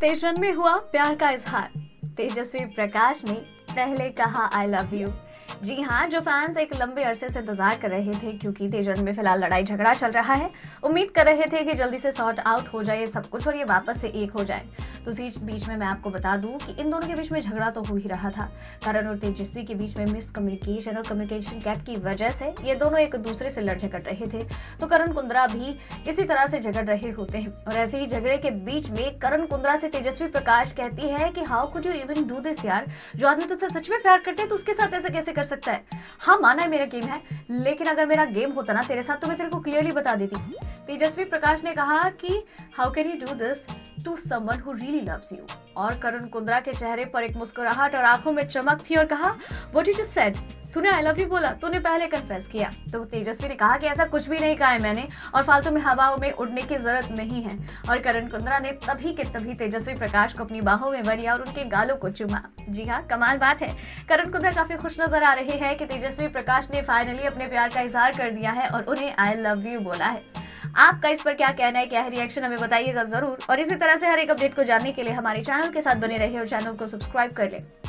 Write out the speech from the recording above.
तेजन में हुआ प्यार का इजहार। तेजस्वी प्रकाश ने पहले कहा आई लव यू जी हाँ जो फैंस एक लंबे अरसे से इंतज़ार कर रहे थे क्योंकि तेजन में फ़िलहाल लड़ाई झगड़ा चल रहा है, उम्मीद कर रहे थे कि जल्दी से सॉर्ट आउट हो जाए सब कुछ और ये वापस से एक हो जाए। तो इसी बीच में मैं आपको बता दूँ कि इन दोनों के बीच में झगड़ा तो हो ही रहा था। करण और तेजस्वी के बीच में मिस कम्युनिकेशन और कम्युनिकेशन गैप की वजह से ये दोनों एक दूसरे से लड़ झगड़ रहे थे। तो करण कुंद्रा भी इसी तरह से झगड़ रहे होते हैं। और ऐसे ही झगड़े के बीच में करण कुंद्रा से तेजस्वी प्रकाश कहती है कि how could you even do this यार? जो आदमी तुझसे सच में प्यार करते हैं तो उसके साथ ऐसे कैसे कर सकता है? हाँ माना है मेरा गेम है, लेकिन अगर मेरा गेम होता ना तेरे साथ तो मैं तेरे को क्लियरली बता देती। तेजस्वी प्रकाश ने कहा कि how can you do this to someone who really loves you और करुण कुंद्रा के चेहरे पर एक मुस्कुराहट और आँखों में चमक थी और कहा व्हाट यू जस्ट सेड तूने आई लव यू बोला, तूने पहले कन्फेस किया। तो तेजस्वी ने कहा कि ऐसा कुछ भी नहीं कहा है मैंने और फालतू में हवाओं में उड़ने की ज़रूरत नहीं है। और करण कुंद्रा ने तभी के तभी तेजस्वी प्रकाश को अपनी बाहों में भरिया और उनके गालों को चुमा। जी हाँ कमाल बात है। करण कुंद्रा काफ़ी खुश नज़र आ रहे हैं कि तेजस्वी प्रकाश ने फाइनली अपने प्यार का इजहार कर दिया है और उन्हें आई लव यू बोला है। आपका इस पर क्या कहना है, क्या है रिएक्शन हमें बताइएगा ज़रूर। और इसी तरह से हर एक अपडेट को जानने के लिए हमारे चैनल के साथ बने रहिए और चैनल को सब्सक्राइब कर ले।